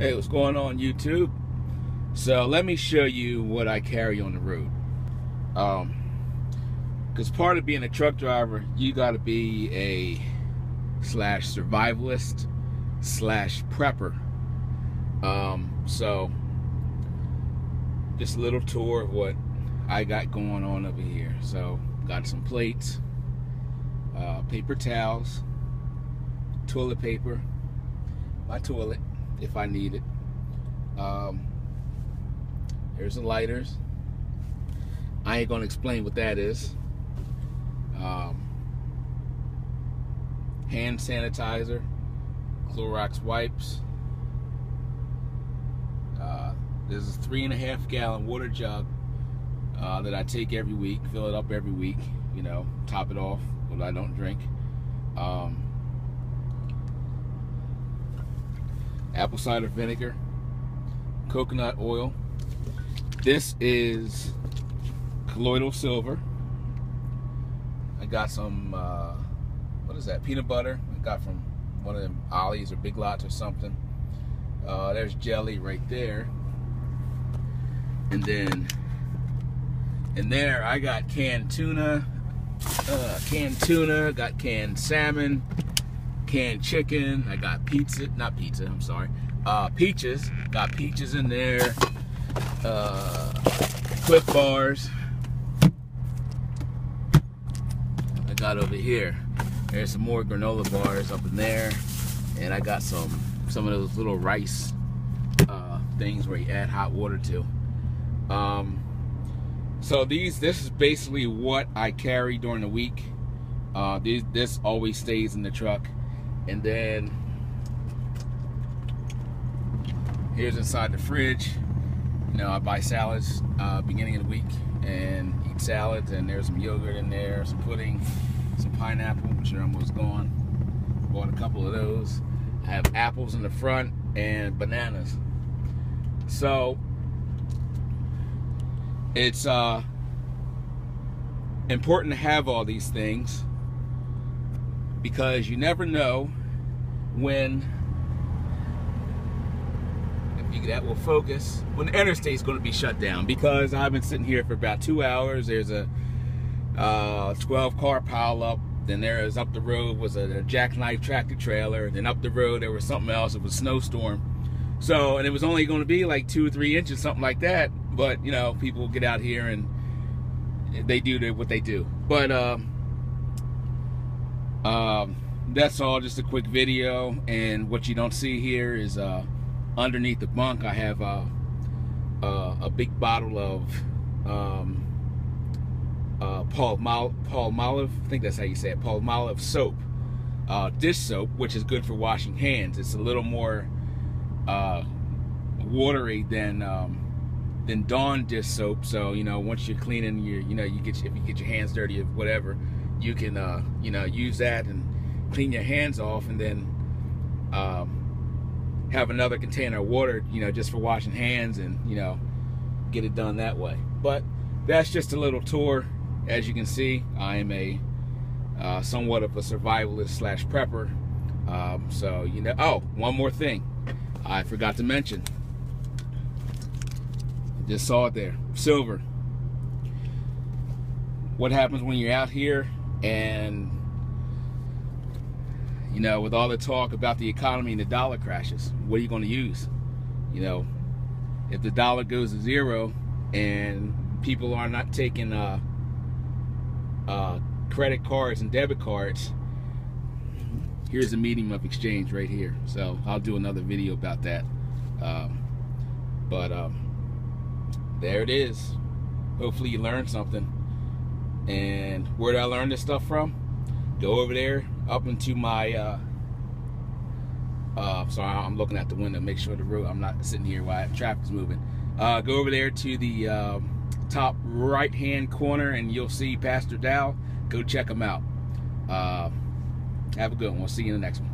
Hey, what's going on YouTube? So let me show you what I carry on the road. Um, because part of being a truck driver, you got to be a slash survivalist slash prepper. Um, so just a little tour of what I got going on over here. So got some plates, uh, paper towels, toilet paper, my toilet if I need it. Um, here's the lighters. I ain't gonna explain what that is. Um, hand sanitizer, Clorox wipes. Uh, there's a three and a half gallon water jug uh, that I take every week, fill it up every week, you know, top it off when I don't drink. Um, apple cider vinegar, coconut oil. This is colloidal silver. I got some, uh, what is that, peanut butter. I got from one of them Ollie's or Big Lots or something. Uh, there's jelly right there. And then in there I got canned tuna, uh, canned tuna, got canned salmon, canned chicken. I got pizza, not pizza, I'm sorry. Uh, peaches, got peaches in there. Uh, Clif bars. I got over here. There's some more granola bars up in there. And I got some, some of those little rice uh, things where you add hot water to. Um, so these, this is basically what I carry during the week. Uh, these, this always stays in the truck. And then here's inside the fridge. You know, I buy salads uh, beginning of the week and eat salads. And there's some yogurt in there, some pudding, some pineapple, which are almost gone. Bought a couple of those. I have apples in the front and bananas. So it's uh, important to have all these things because you never know when you, that will focus when the interstate is going to be shut down because I've been sitting here for about two hours. There's a uh, 12 car pile up. Then there is up the road was a, a jackknife tractor trailer. Then up the road there was something else. It was snowstorm. So and it was only going to be like two or three inches, something like that. But you know, people get out here and they do what they do. But um, um, that's all just a quick video. And what you don't see here is uh, underneath the bunk I have uh, uh, a big bottle of um, uh, Palmolive, Palmolive, I think that's how you say it, Palmolive soap. Uh, dish soap which is good for washing hands. It's a little more watery than um, than Dawn dish soap. So you know once you're cleaning your you know you get if you get your hands dirty or whatever you can uh, you know use that and clean your hands off and then um, have another container of water, you know, just for washing hands and, you know, get it done that way. But that's just a little tour. As you can see, I am a uh, somewhat of a survivalist slash prepper. Um, so, you know, oh, one more thing I forgot to mention. Just saw it there. Silver. What happens when you're out here and you know, with all the talk about the economy and the dollar crashes, what are you going to use? You know, if the dollar goes to zero and people are not taking uh, uh, credit cards and debit cards, here's a medium of exchange right here. So I'll do another video about that. Um, but um, there it is. Hopefully you learned something. And where did I learn this stuff from? Go over there, up into my uh, uh, sorry, I'm looking at the window, make sure the road, I'm not sitting here while traffic's moving. Uh, go over there to the uh, top right hand corner and you'll see Pastor Dow. Go check him out. Uh, have a good one. We'll see you in the next one.